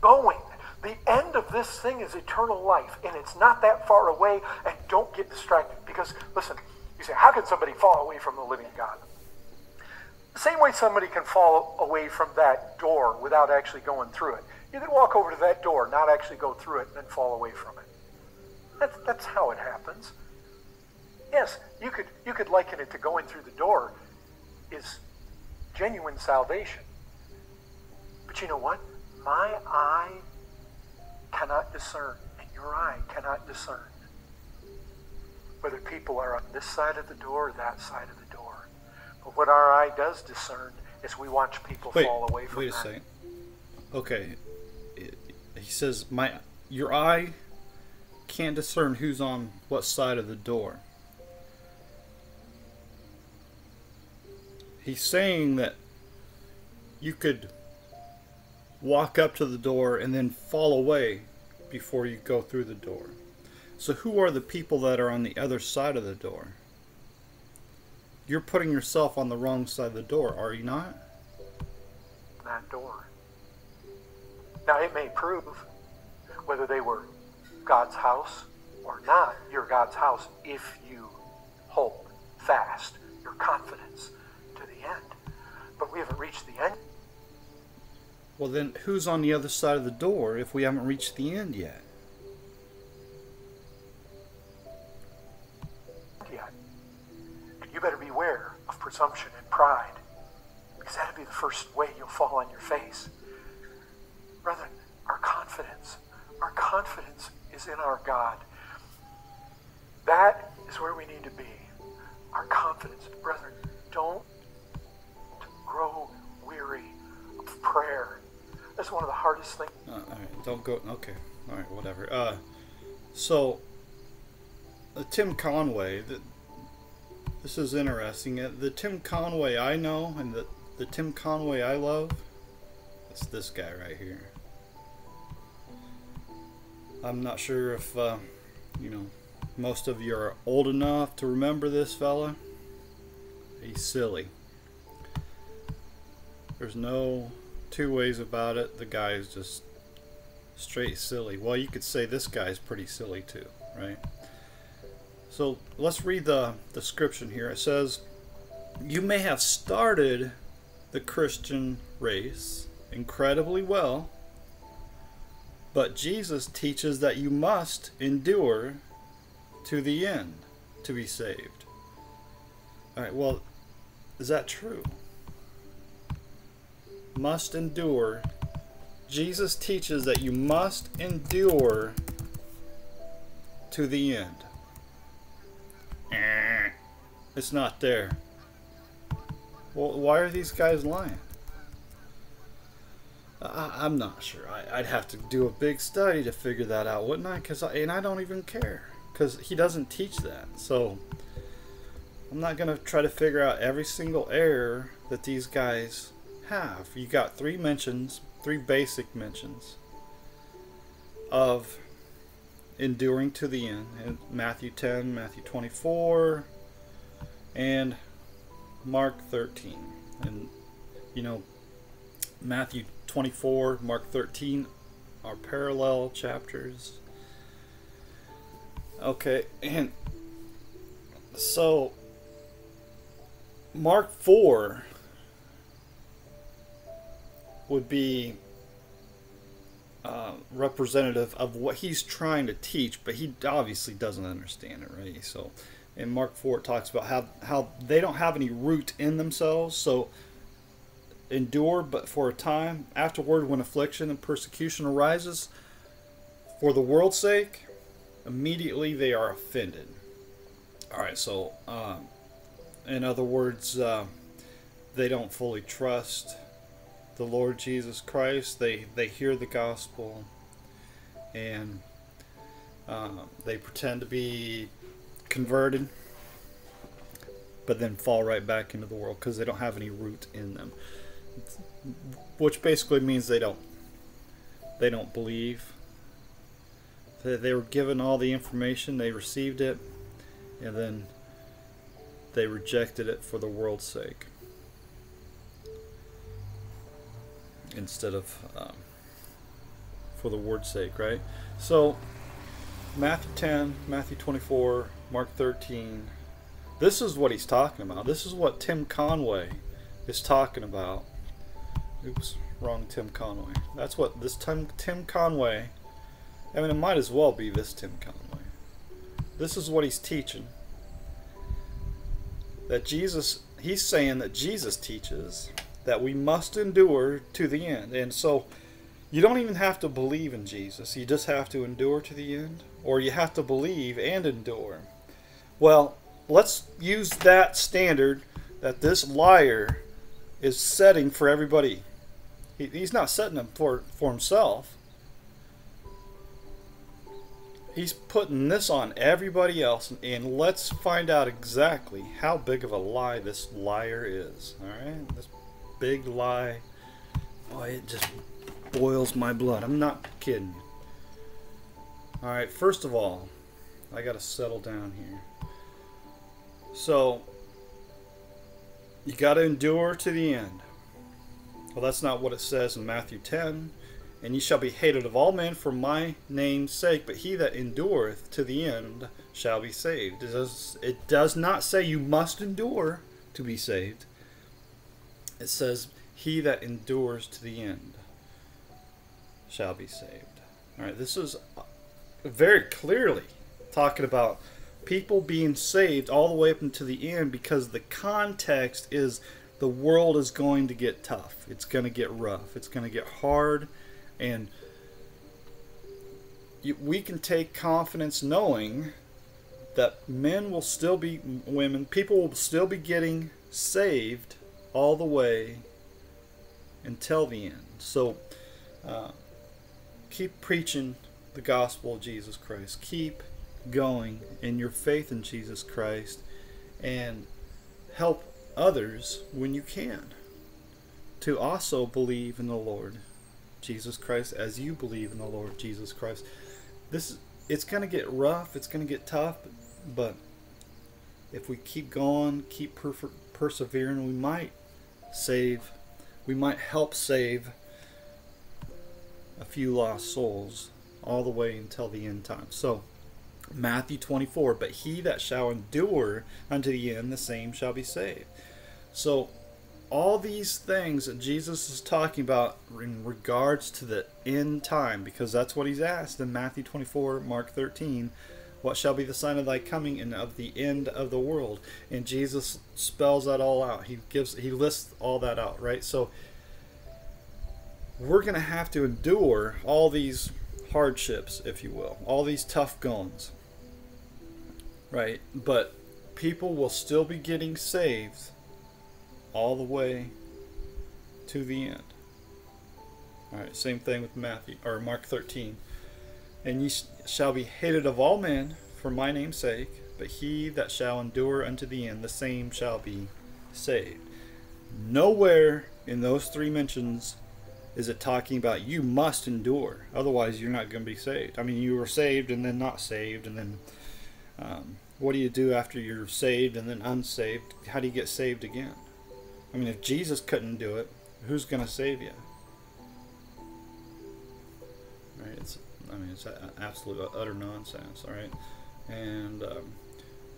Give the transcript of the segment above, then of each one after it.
going. The end of this thing is eternal life, and it's not that far away, and don't get distracted. Because, listen, you say, how can somebody fall away from the living God? The same way somebody can fall away from that door without actually going through it. You can walk over to that door, not actually go through it, and then fall away from it. That's, that's how it happens. Yes, you could, you could liken it to going through the door is genuine salvation. But you know what? My eye cannot discern, and your eye cannot discern whether people are on this side of the door or that side of the door. But what our eye does discern is we watch people Wait, fall away from wait a that. second. Okay, It- he says my your eye can't discern who's on what side of the door. He's saying that you could walk up to the door and then fall away before you go through the door. So who are the people that are on the other side of the door? You're putting yourself on the wrong side of the door, are you not? that door. Now, it may prove whether they were God's house or not, your God's house, if you hold fast your confidence to the end. But we haven't reached the end Well, then who's on the other side of the door if we haven't reached the end yet? And you better beware of presumption and pride, because that'll be the first way you'll fall on your face. Brethren, our confidence, our confidence is in our God. That is where we need to be. Our confidence. Brethren, don't grow weary of prayer. That's one of the hardest things. Uh, all right, don't go. Okay, all right, whatever. Uh, so uh, Tim Conway. The, this is interesting. Uh, the Tim Conway I know and the the Tim Conway I love. It's this guy right here. I'm not sure if uh, you know most of you are old enough to remember this fella. He's silly. There's no two ways about it. The guy is just straight silly. Well, you could say this guy's pretty silly too, right? So let's read the description here. It says, You may have started the Christian race incredibly well, but Jesus teaches that you must endure to the end to be saved. All right, well, is that true? Must endure. Jesus teaches that you must endure to the end. It's not there. Well, why are these guys lying? I, I'm not sure. I, I'd have to do a big study to figure that out, wouldn't I? Cause I, and I don't even care, cause he doesn't teach that. So I'm not gonna try to figure out every single error that these guys have. You got three mentions, three basic mentions of enduring to the end in Matthew 10, Matthew 24, and Mark 13. And you know, Matthew 24, Mark 13 are parallel chapters. Okay, and so Mark 4 would be uh, representative of what he's trying to teach, but he obviously doesn't understand it, right? So, in Mark 4, it talks about how, how they don't have any root in themselves, so endure but for a time. Afterward, when affliction and persecution arises for the world's sake, immediately they are offended. All right, so um, in other words, uh, they don't fully trust the Lord Jesus Christ. They they hear the gospel, and uh, they pretend to be converted, but then fall right back into the world because they don't have any root in them. Which basically means they don't they don't believe. They, they were given all the information, they received it, and then they rejected it for the world's sake instead of um, for the word's sake, right? So, Matthew 10, Matthew 24, Mark 13. This is what he's talking about. This is what Tim Conway is talking about. Oops, wrong Tim Conway. That's what this Tim, Tim Conway, I mean, it might as well be this Tim Conway. This is what he's teaching. That Jesus, he's saying that Jesus teaches that we must endure to the end. And so you don't even have to believe in Jesus, you just have to endure to the end, or you have to believe and endure. Well, let's use that standard that this liar is setting for everybody. He, he's not setting them for, for himself. He's putting this on everybody else, and let's find out exactly how big of a lie this liar is. All right, this big lie. Boy, it just boils my blood. I'm not kidding All right, first of all, I got to settle down here. So, you got to endure to the end. Well, that's not what it says in Matthew 10. And ye shall be hated of all men for my name's sake, but he that endureth to the end shall be saved. It does, it does not say you must endure to be saved. It says, he that endures to the end shall be saved. All right, this is uh, very clearly talking about people being saved all the way up until the end because the context is the world is going to get tough. It's going to get rough. It's going to get hard. And we can take confidence knowing that men will still be women, people will still be getting saved all the way until the end. So uh, keep preaching the gospel of Jesus Christ. Keep going in your faith in Jesus Christ and help others when you can to also believe in the Lord Jesus Christ as you believe in the Lord Jesus Christ. This it's going to get rough, it's going to get tough, but if we keep going, keep per- persevering, we might save we might help save a few lost souls all the way until the end time. So Matthew 24, but he that shall endure unto the end, the same shall be saved. So, all these things that Jesus is talking about in regards to the end time, because that's what he's asked in Matthew 24, Mark 13, what shall be the sign of thy coming and of the end of the world? And Jesus spells that all out. He gives, he lists all that out, right? So, we're going to have to endure all these hardships, if you will, all these tough goings right? But people will still be getting saved all the way to the end. All right, same thing with Matthew or Mark 13. And ye shall be hated of all men for my name's sake, but he that shall endure unto the end, the same shall be saved. Nowhere in those three mentions is it talking about you must endure, otherwise you're not going to be saved. I mean, you were saved and then not saved, and then um, what do you do after you're saved and then unsaved? How do you get saved again? I mean, if Jesus couldn't do it, who's going to save you? Right? It's, I mean, it's absolute utter nonsense. All right, and um,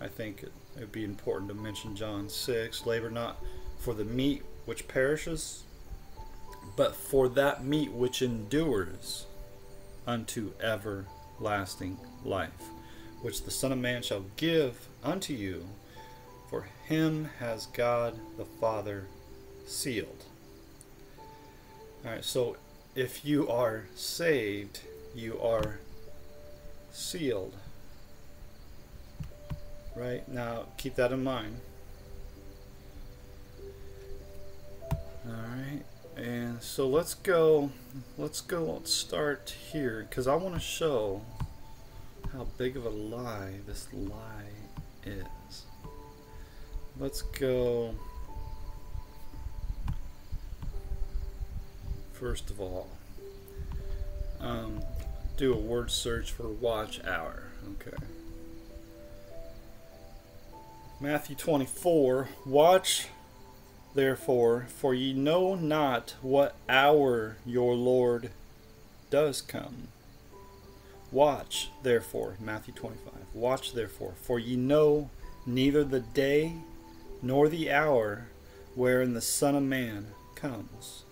I think it would be important to mention John six: labor not for the meat which perishes, but for that meat which endures unto everlasting life which the Son of Man shall give unto you, for him has God the Father sealed. Alright, so if you are saved, you are sealed. Right? Now, keep that in mind. Alright, and so let's go, let's go, let's start here, because I want to show how big of a lie this lie is. Let's go. First of all, um, do a word search for watch hour. Okay. Matthew 24 Watch therefore, for ye know not what hour your Lord does come. Watch, therefore, Matthew 25. Watch, therefore, for ye know neither the day nor the hour wherein the Son of Man comes.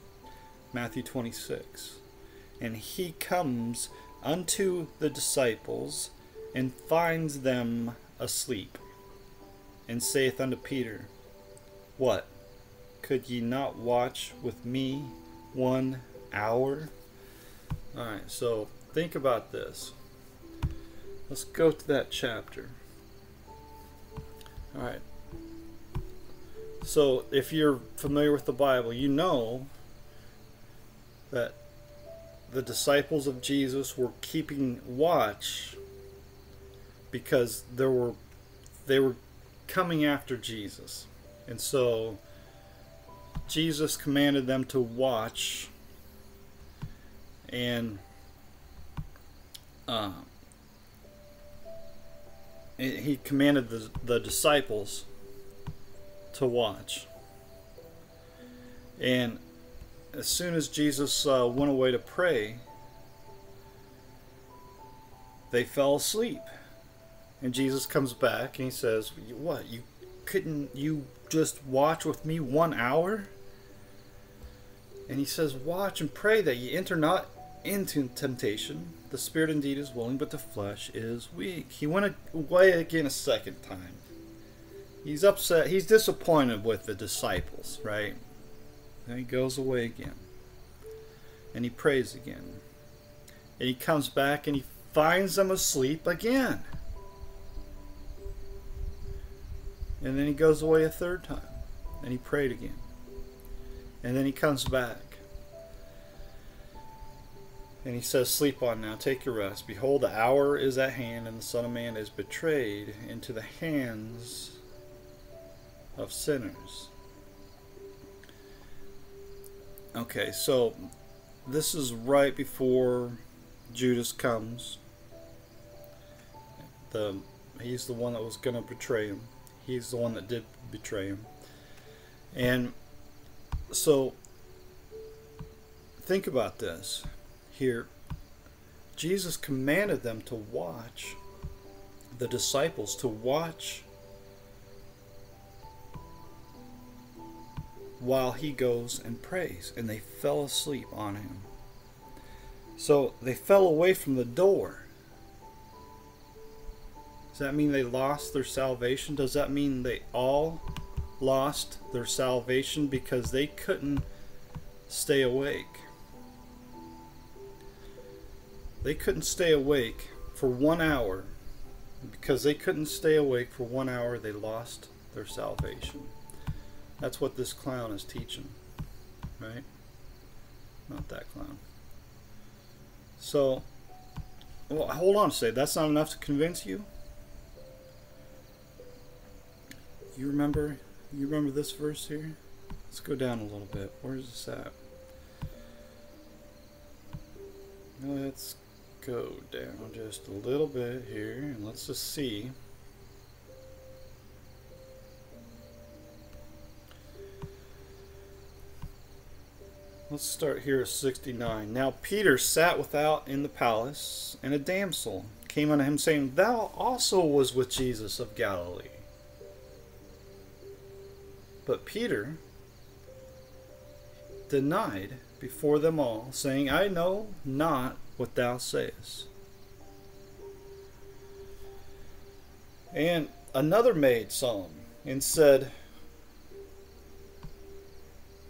Matthew 26. And he comes unto the disciples and finds them asleep, and saith unto Peter, What? Could ye not watch with me one hour? Alright, so think about this. Let's go to that chapter. Alright. So, if you're familiar with the Bible, you know that the disciples of Jesus were keeping watch because there were they were coming after Jesus. And so Jesus commanded them to watch and uh, he commanded the, the disciples to watch. And as soon as Jesus uh, went away to pray, they fell asleep. And Jesus comes back and he says, What? You couldn't you just watch with me one hour? And he says, Watch and pray that ye enter not into temptation. The spirit indeed is willing, but the flesh is weak. He went away again a second time. He's upset. He's disappointed with the disciples, right? Then he goes away again. And he prays again. And he comes back and he finds them asleep again. And then he goes away a third time. And he prayed again. And then he comes back. And he says, Sleep on now, take your rest. Behold, the hour is at hand, and the Son of Man is betrayed into the hands of sinners. Okay, so this is right before Judas comes. The he's the one that was going to betray him. He's the one that did betray him. And so think about this here. Jesus commanded them to watch the disciples to watch while he goes and prays, and they fell asleep on him. So they fell away from the door. Does that mean they lost their salvation? Does that mean they all lost their salvation because they couldn't stay awake? They couldn't stay awake for one hour. Because they couldn't stay awake for one hour, they lost their salvation. That's what this clown is teaching, right? Not that clown. So, well, hold on a second. That's not enough to convince you? You remember? You remember this verse here? Let's go down a little bit. Where's this at? Let's go down just a little bit here and let's just see. Let's start here at 69. Now Peter sat without in the palace, and a damsel came unto him, saying, Thou also was with Jesus of Galilee. But Peter denied before them all, saying, I know not what thou sayest. And another maid saw him, and said,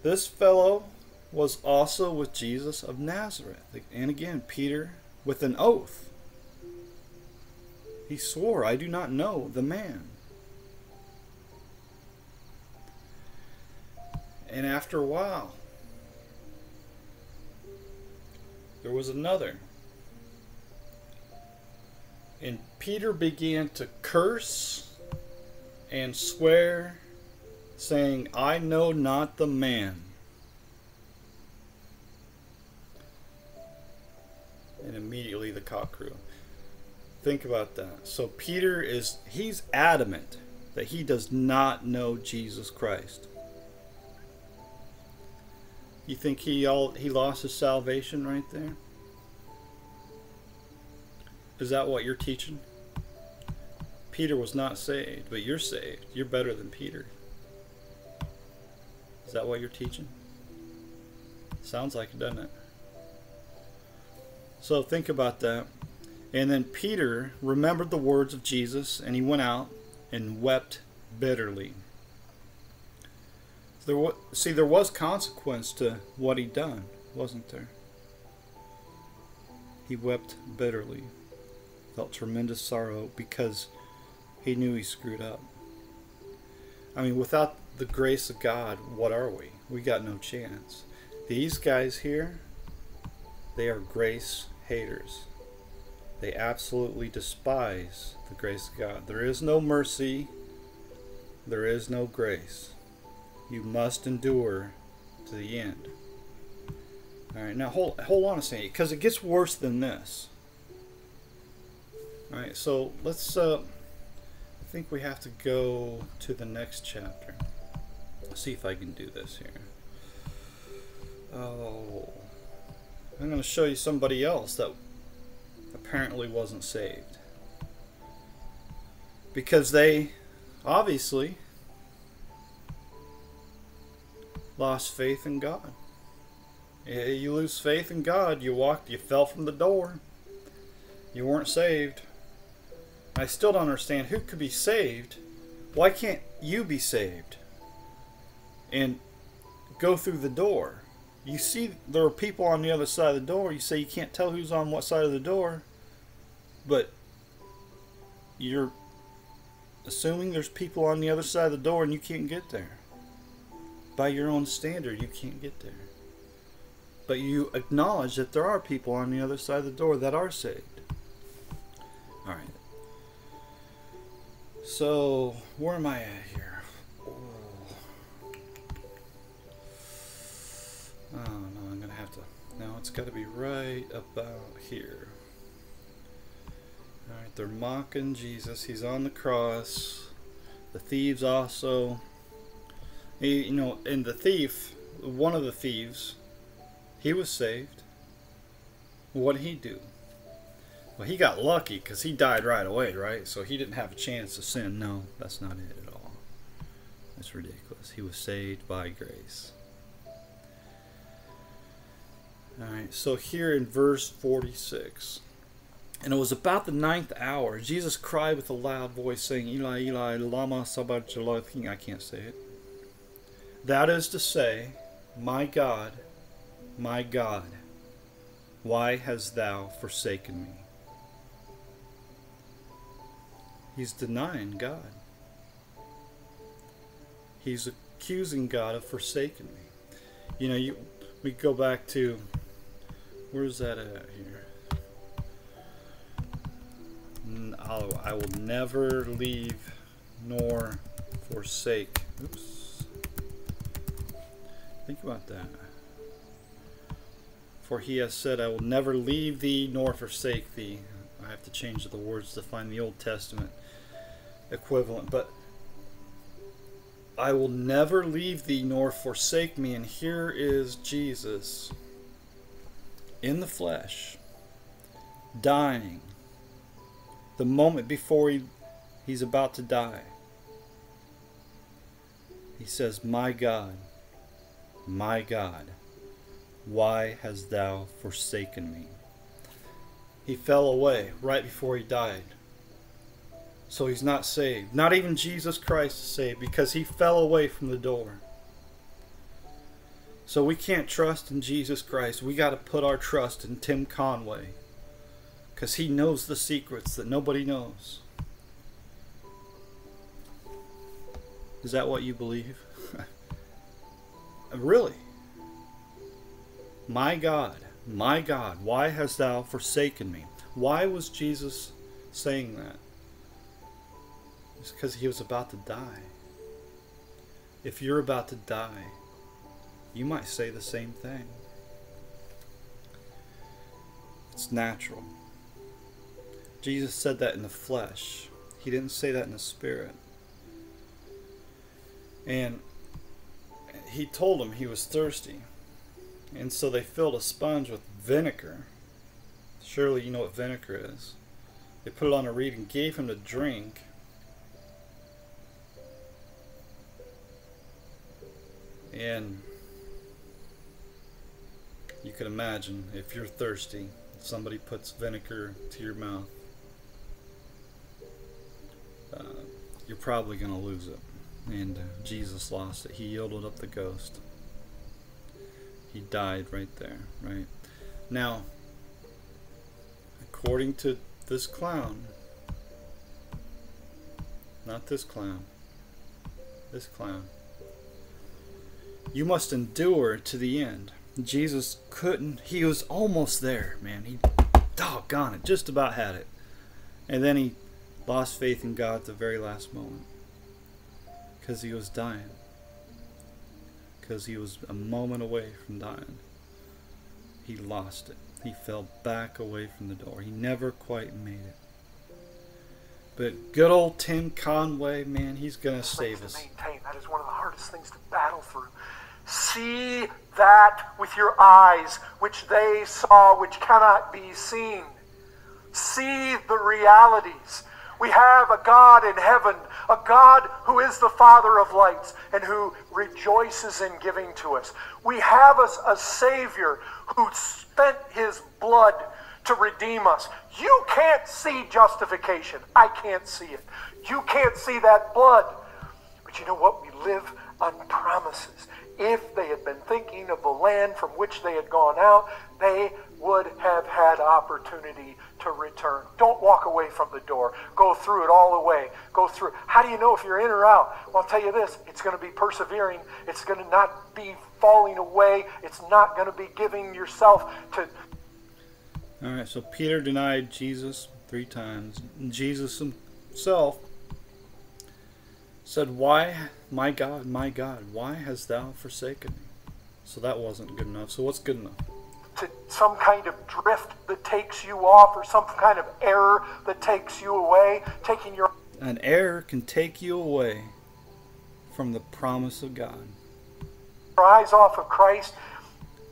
This fellow was also with Jesus of Nazareth. And again, Peter, with an oath, he swore, I do not know the man. And after a while, there was another. And Peter began to curse and swear, saying, I know not the man. And immediately the cock crew. Think about that. So Peter is he's adamant that he does not know Jesus Christ. You think he all he lost his salvation right there? Is that what you're teaching? Peter was not saved, but you're saved. You're better than Peter. Is that what you're teaching? Sounds like it, doesn't it? So think about that. And then Peter remembered the words of Jesus and he went out and wept bitterly. There was, see, there was consequence to what he'd done, wasn't there? He wept bitterly, felt tremendous sorrow because he knew he screwed up. I mean, without the grace of God, what are we? We got no chance. These guys here, they are grace haters. They absolutely despise the grace of God. There is no mercy, there is no grace. You must endure to the end. All right, now hold hold on a second, because it gets worse than this. All right, so let's. Uh, I think we have to go to the next chapter. Let's see if I can do this here. Oh, I'm going to show you somebody else that apparently wasn't saved because they obviously lost faith in God. You lose faith in God, you walked, you fell from the door. You weren't saved. I still don't understand who could be saved. Why can't you be saved? And go through the door. You see there are people on the other side of the door. You say you can't tell who's on what side of the door. But you're assuming there's people on the other side of the door and you can't get there. By your own standard, you can't get there. But you acknowledge that there are people on the other side of the door that are saved. Alright. So, where am I at here? Now it's got to be right about here. Alright, they're mocking Jesus. He's on the cross. The thieves also. He, you know, and the thief, one of the thieves, he was saved. What did he do? Well, he got lucky because he died right away, right? So he didn't have a chance to sin. No, that's not it at all. That's ridiculous. He was saved by grace. Alright, so here in verse 46. And it was about the ninth hour. Jesus cried with a loud voice, saying, Eli, Eli, lama sabachthani. I can't say it. That is to say, My God, my God, why hast thou forsaken me? He's denying God. He's accusing God of forsaking me. You know, you we go back to where's that at here? I'll, I will never leave nor forsake. Oops. Think about that. For he has said, I will never leave thee nor forsake thee. I have to change the words to find the Old Testament equivalent. But I will never leave thee nor forsake me. And here is Jesus in the flesh, dying the moment before he, he's about to die. He says, My God, my God, why hast thou forsaken me? He fell away right before he died. So he's not saved. Not even Jesus Christ is saved because he fell away from the door. So we can't trust in Jesus Christ. We got to put our trust in Tim Conway because he knows the secrets that nobody knows. Is that what you believe? really? My God, my God, why hast thou forsaken me? Why was Jesus saying that? It's because he was about to die. If you're about to die, you might say the same thing. It's natural. Jesus said that in the flesh. He didn't say that in the spirit. And he told him he was thirsty. And so they filled a sponge with vinegar. Surely you know what vinegar is. They put it on a reed and gave him to drink. And you can imagine if you're thirsty, somebody puts vinegar to your mouth, uh, you're probably going to lose it. And uh, Jesus lost it. He yielded up the ghost. He died right there, right? Now, according to this clown, not this clown, this clown, you must endure to the end. Jesus couldn't, he was almost there, man. He, doggone it, just about had it. And then he lost faith in God at the very last moment because he was dying. Because he was a moment away from dying. He lost it. He fell back away from the door. He never quite made it. But good old Tim Conway, man, he's going to save us. Maintain. That is one of the hardest things to battle through. See that with your eyes, which they saw, which cannot be seen. See the realities. We have a God in heaven, a God who is the Father of lights and who rejoices in giving to us. We have a, a Savior who spent his blood to redeem us. You can't see justification. I can't see it. You can't see that blood. But you know what? We live on promises. If they had been thinking of the land from which they had gone out, they would have had opportunity to return. Don't walk away from the door. Go through it all the way. Go through. How do you know if you're in or out? Well, I'll tell you this it's going to be persevering. It's going to not be falling away. It's not going to be giving yourself to. All right, so Peter denied Jesus three times. Jesus himself said, Why, my God, my God, why hast thou forsaken me? So that wasn't good enough. So what's good enough? To some kind of drift that takes you off, or some kind of error that takes you away, taking your. An error can take you away from the promise of God. Your eyes off of Christ.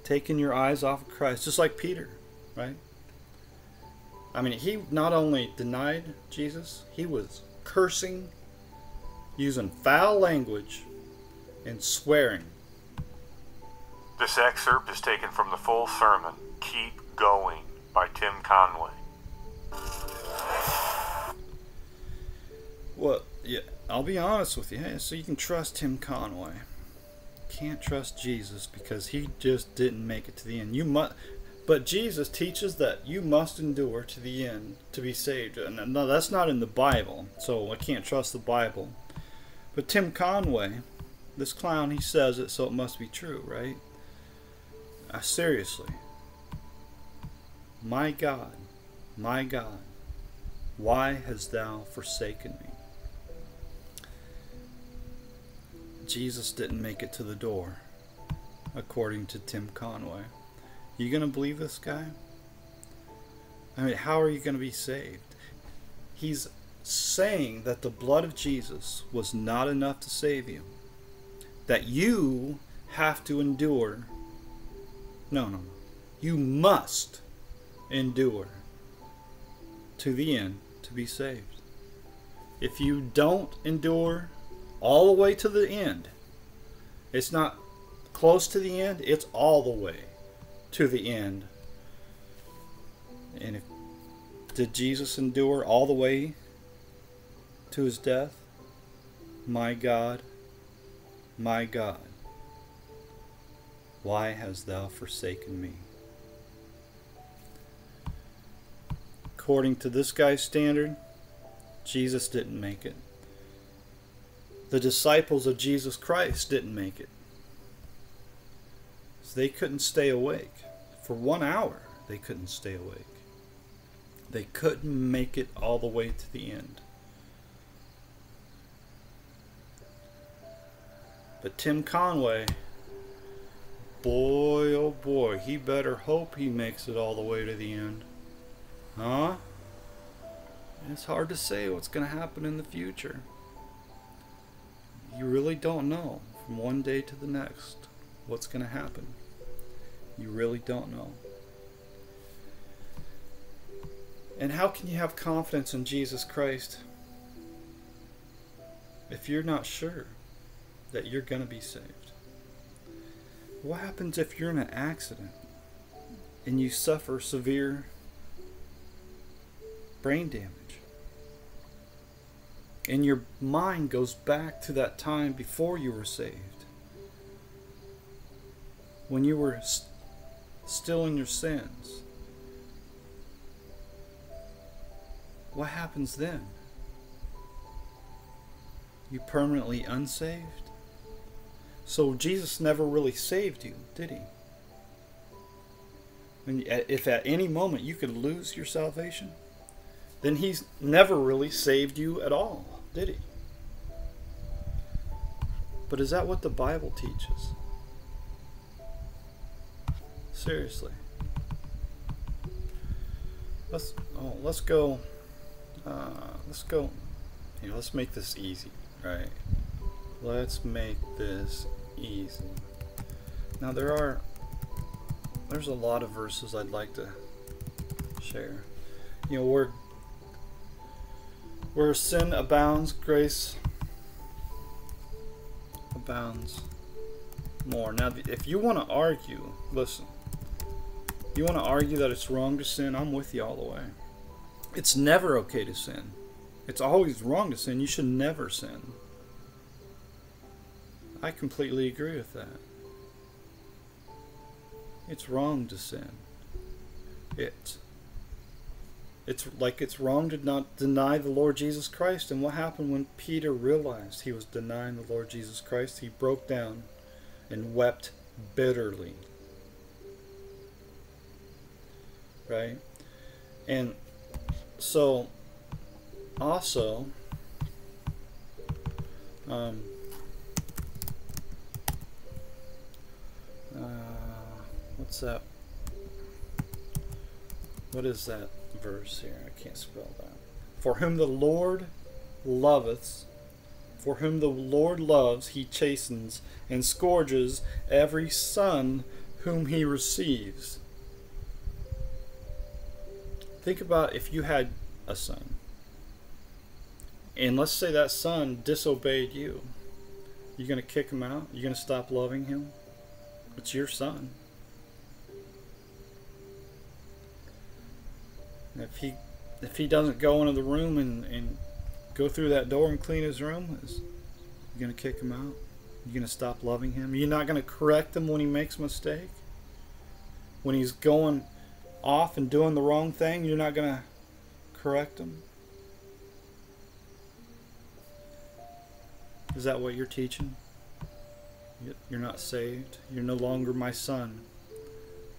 Taking your eyes off of Christ, just like Peter, right? I mean, he not only denied Jesus, he was cursing, using foul language, and swearing. This excerpt is taken from the full sermon, Keep Going, by Tim Conway. Well, yeah, I'll be honest with you. So you can trust Tim Conway. Can't trust Jesus because he just didn't make it to the end. You must, but Jesus teaches that you must endure to the end to be saved. And no, that's not in the Bible, so I can't trust the Bible. But Tim Conway, this clown, he says it, so it must be true, right? Uh, seriously. My God, my God, why hast thou forsaken me? Jesus didn't make it to the door, according to Tim Conway. You gonna believe this guy? I mean, how are you gonna be saved? He's saying that the blood of Jesus was not enough to save you. That you have to endure. No, no, no. You must endure to the end to be saved. If you don't endure all the way to the end. It's not close to the end, it's all the way to the end. And if, did Jesus endure all the way to his death? My God, my God, why hast thou forsaken me? According to this guy's standard, Jesus didn't make it. The disciples of Jesus Christ didn't make it. So they couldn't stay awake. For one hour, they couldn't stay awake. They couldn't make it all the way to the end. But Tim Conway, boy oh boy, he better hope he makes it all the way to the end. Huh? It's hard to say what's going to happen in the future. You really don't know from one day to the next what's going to happen. You really don't know. And how can you have confidence in Jesus Christ if you're not sure that you're going to be saved? What happens if you're in an accident and you suffer severe brain damage? And your mind goes back to that time before you were saved. When you were st- still in your sins. What happens then? You permanently unsaved? So Jesus never really saved you, did he? If at any moment you could lose your salvation, then he's never really saved you at all, did he? But is that what the Bible teaches? Seriously. Let's oh let's go uh, let's go here, let's make this easy, right? Let's make this easy. Now there are there's a lot of verses I'd like to share. You know, where where sin abounds, grace abounds more. Now, if you want to argue, listen. You want to argue that it's wrong to sin? I'm with you all the way. It's never okay to sin. It's always wrong to sin. You should never sin. I completely agree with that. It's wrong to sin. It. It's like it's wrong to not deny the Lord Jesus Christ. And what happened when Peter realized he was denying the Lord Jesus Christ? He broke down and wept bitterly. Right? And so, also, um, uh, what's that? What is that verse here? I can't spell that. For whom the Lord loveth, for whom the Lord loves, he chastens and scourges every son whom he receives. Think about if you had a son, and let's say that son disobeyed you. You're going to kick him out? You're going to stop loving him? It's your son. If he if he doesn't go into the room and, and go through that door and clean his room, is you gonna kick him out? You gonna stop loving him? You're not gonna correct him when he makes a mistake? When he's going off and doing the wrong thing, you're not gonna correct him? Is that what you're teaching? You're not saved. You're no longer my son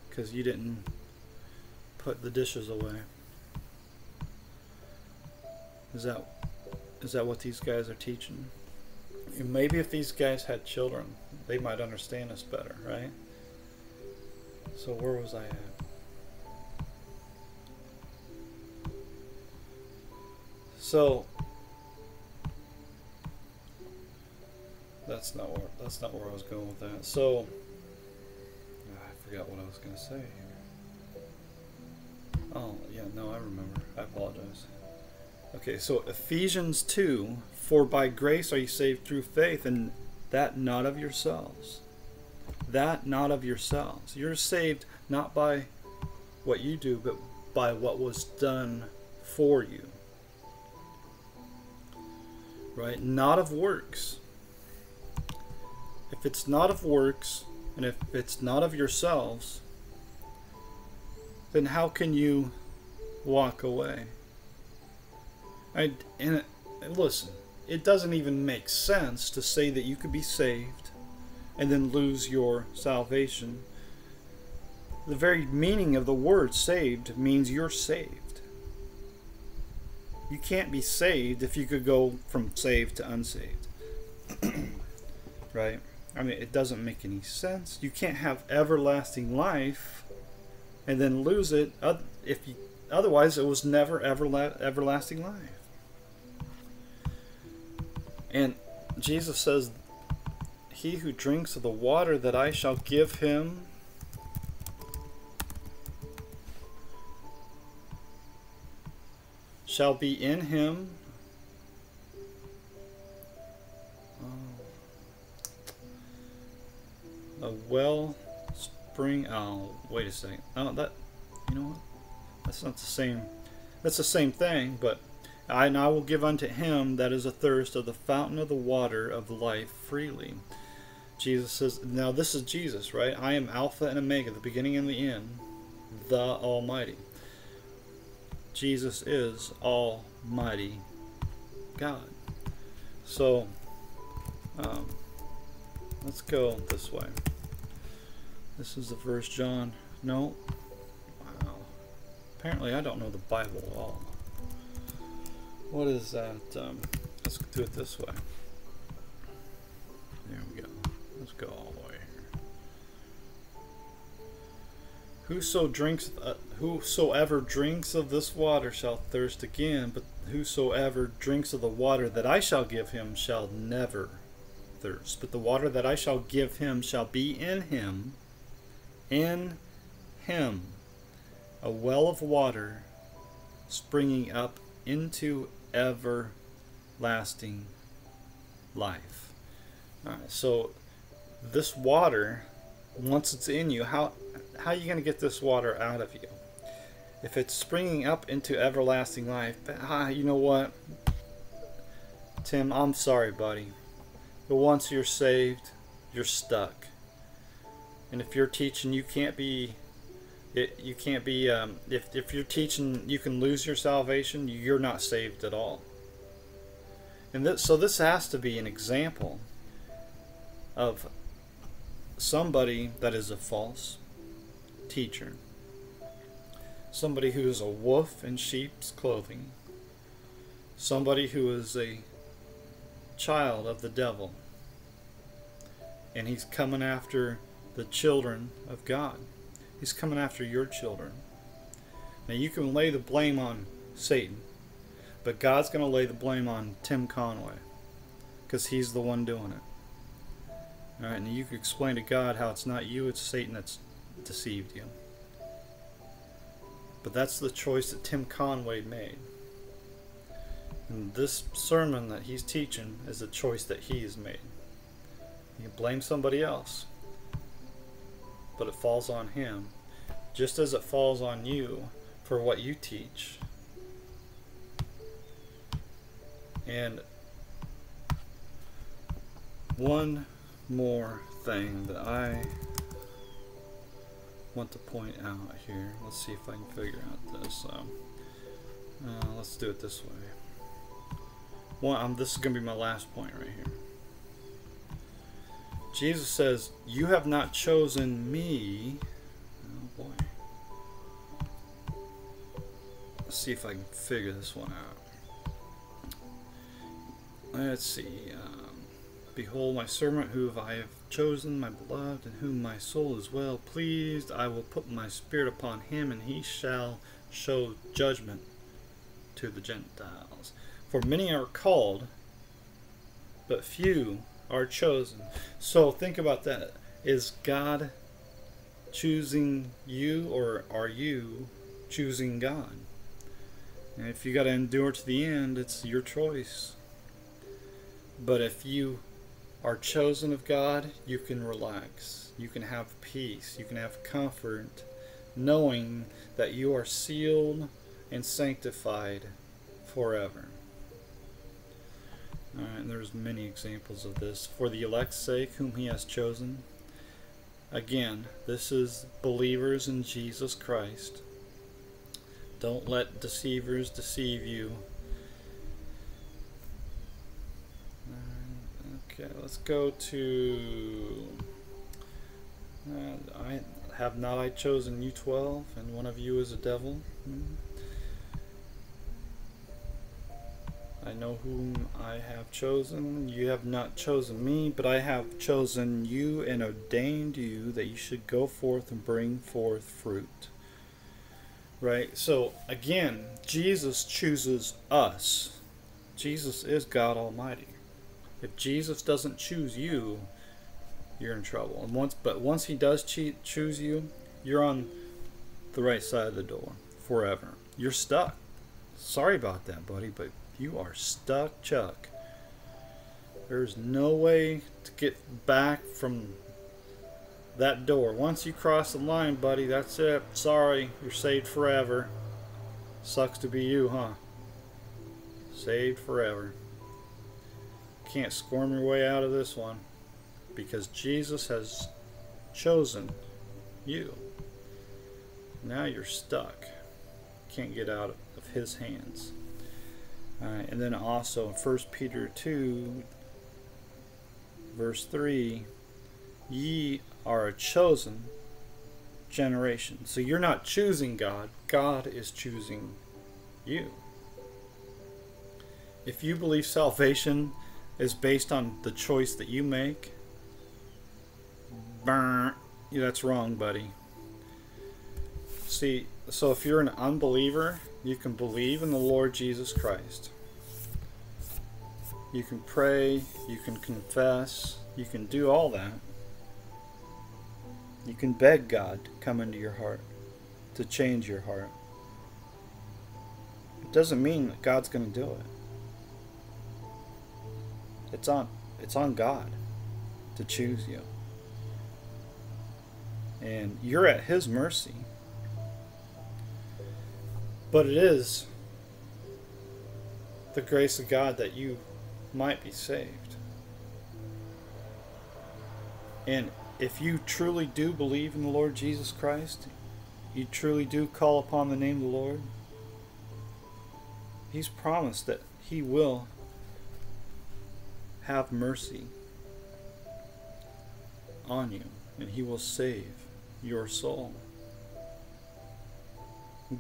because you didn't put the dishes away. Is that is that what these guys are teaching? And maybe if these guys had children, they might understand us better, right? So where was I at? So that's not where that's not where I was going with that. So ah, I forgot what I was going to say here. Oh yeah, no, I remember. I apologize. Okay, so Ephesians 2 For by grace are you saved through faith, and that not of yourselves. That not of yourselves. You're saved not by what you do, but by what was done for you. Right? Not of works. If it's not of works, and if it's not of yourselves, then how can you walk away? I, and listen, it doesn't even make sense to say that you could be saved and then lose your salvation. The very meaning of the word saved means you're saved. You can't be saved if you could go from saved to unsaved. right? I mean, it doesn't make any sense. You can't have everlasting life and then lose it if you otherwise it was never ever everlasting life. And Jesus says, He who drinks of the water that I shall give him shall be in him. A well spring. Oh, wait a second. Oh, that. You know what? That's not the same. That's the same thing, but I, and I will give unto him that is athirst of the fountain of the water of life freely. Jesus says, now this is Jesus, right? I am Alpha and Omega, the beginning and the end, the Almighty. Jesus is Almighty God. So, um, let's go this way. This is the first John. No. Wow. Apparently, I don't know the Bible at all. What is that? Um, let's do it this way. There we go. Let's go all the way here. Whoso drinks, uh, whosoever drinks of this water shall thirst again, but whosoever drinks of the water that I shall give him shall never thirst. But the water that I shall give him shall be in him, in him, a well of water springing up into everlasting life. All right, so this water, once it's in you, how how are you going to get this water out of you? If it's springing up into everlasting life, ah, you know what, Tim, I'm sorry, buddy, but once you're saved, you're stuck. And if you're teaching, you can't be it, you can't be um, if, if you're teaching you can lose your salvation you're not saved at all. And this, so this has to be an example of somebody that is a false teacher. Somebody who is a wolf in sheep's clothing. Somebody who is a child of the devil and he's coming after the children of God He's coming after your children. Now you can lay the blame on Satan, but God's going to lay the blame on Tim Conway because he's the one doing it. All right, and you can explain to God how it's not you, it's Satan that's deceived you. But that's the choice that Tim Conway made. And this sermon that he's teaching is a choice that he has made. You blame somebody else but it falls on him, just as it falls on you for what you teach. And one more thing that I want to point out here. Let's see if I can figure out this. Um, uh, let's do it this way. One, um, this is going to be my last point right here. Jesus says, You have not chosen me. Oh boy. Let's see if I can figure this one out. Let's see. Um, Behold, my servant whom I have chosen, my beloved, in whom my soul is well pleased. I will put my spirit upon him, and he shall show judgment to the Gentiles. For many are called, but few are chosen. So think about that. Is God choosing you or are you choosing God? And if you got to endure to the end, it's your choice. But if you are chosen of God, you can relax. You can have peace. You can have comfort knowing that you are sealed and sanctified forever. Alright, there's many examples of this. For the elect's sake, whom he has chosen. Again, this is believers in Jesus Christ. Don't let deceivers deceive you. Okay, let's go to. Uh, I have not I chosen you twelve, and one of you is a devil. Hmm. I know whom I have chosen. You have not chosen me, but I have chosen you and ordained you that you should go forth and bring forth fruit. Right? So, again, Jesus chooses us. Jesus is God Almighty. If Jesus doesn't choose you, you're in trouble. And once, but once He does choose you, you're on the right side of the door forever. You're stuck. sorry about that, buddy, but you are stuck, Chuck. There's no way to get back from that door. Once you cross the line, buddy, that's it. Sorry, you're saved forever. Sucks to be you, huh? Saved forever. Can't squirm your way out of this one because Jesus has chosen you. Now you're stuck. Can't get out of his hands. Alright, and then also in 1 Peter 2, verse 3, ye are a chosen generation. So you're not choosing God, God is choosing you. If you believe salvation is based on the choice that you make, burn, that's wrong, buddy. See, so if you're an unbeliever, you can believe in the Lord Jesus Christ. You can pray, you can confess, you can do all that. You can beg God to come into your heart, to change your heart. It doesn't mean that God's going to do it. It's on it's on God to choose you. And you're at his mercy. But it is the grace of God that you might be saved. And if you truly do believe in the Lord Jesus Christ, you truly do call upon the name of the Lord, He's promised that He will have mercy on you and He will save your soul.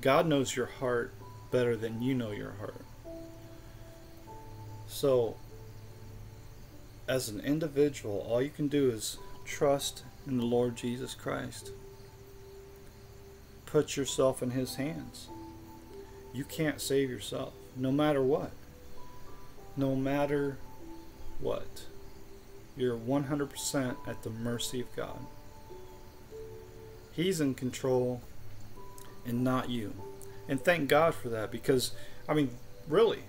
God knows your heart better than you know your heart. So, as an individual, all you can do is trust in the Lord Jesus Christ. Put yourself in His hands. You can't save yourself, no matter what. No matter what. You're 100% at the mercy of God. He's in control and not you. And thank God for that because, I mean, really,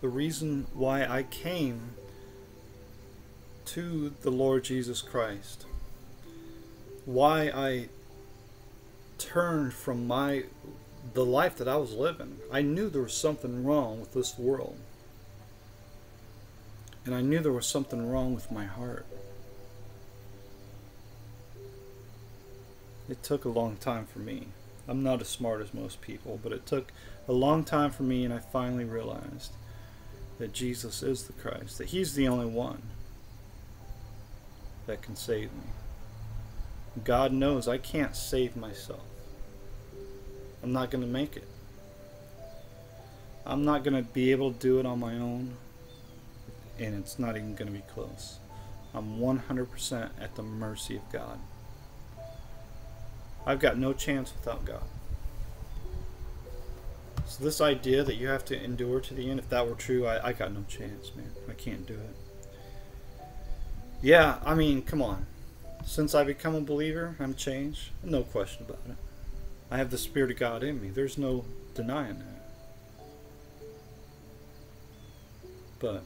the reason why I came to the Lord Jesus Christ, why I turned from my the life that I was living. I knew there was something wrong with this world. And I knew there was something wrong with my heart. It took a long time for me. I'm not as smart as most people, but it took a long time for me, and I finally realized that Jesus is the Christ, that He's the only one that can save me. God knows I can't save myself. I'm not going to make it. I'm not going to be able to do it on my own, and it's not even going to be close. I'm 100% at the mercy of God. I've got no chance without God. So this idea that you have to endure to the end, if that were true, I, I got no chance, man. I can't do it. Yeah, I mean, come on. Since I become a believer, I'm changed. No question about it. I have the Spirit of God in me. There's no denying that. But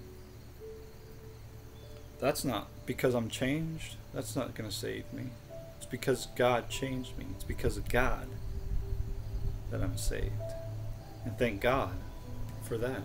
that's not because I'm changed. That's not going to save me because God changed me. It's because of God that I'm saved. And thank God for that.